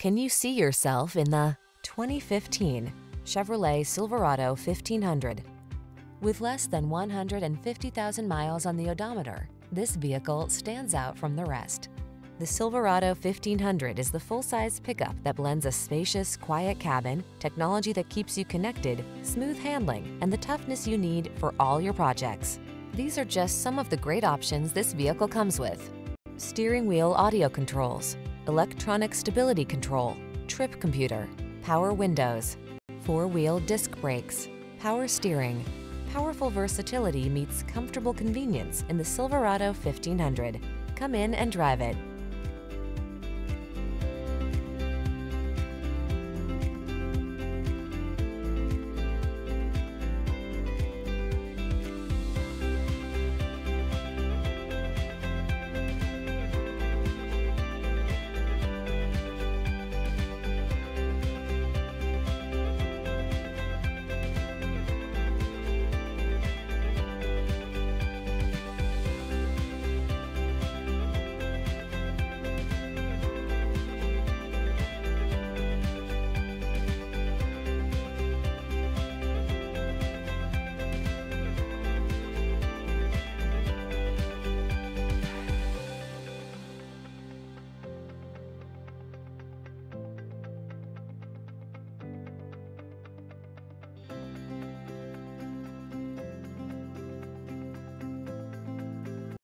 Can you see yourself in the 2015 Chevrolet Silverado 1500? With less than 150,000 miles on the odometer, this vehicle stands out from the rest. The Silverado 1500 is the full-size pickup that blends a spacious, quiet cabin, technology that keeps you connected, smooth handling, and the toughness you need for all your projects. These are just some of the great options this vehicle comes with. Steering wheel audio controls, electronic stability control, trip computer, power windows, four-wheel disc brakes, power steering. Powerful versatility meets comfortable convenience in the Silverado 1500. Come in and drive it.